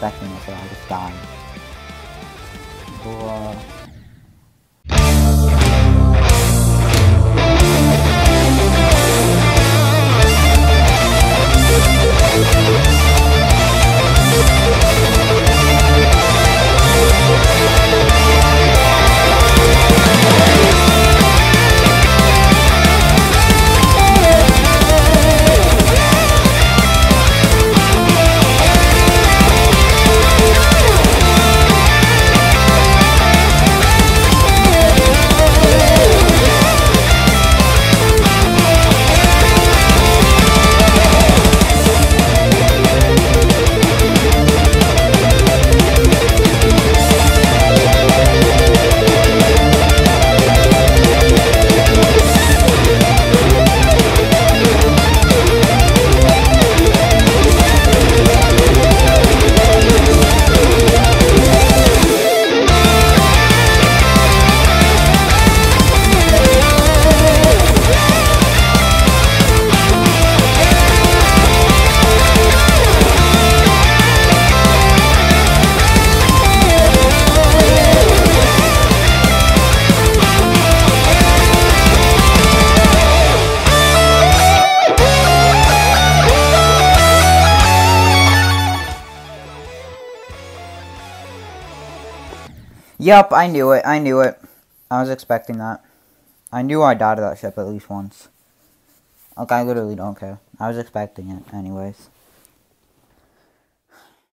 expecting it, so I just died. Bruh. Yup, I knew it. I knew it. I was expecting that. I knew I died to that ship at least once. Like, I literally don't care. I was expecting it anyways.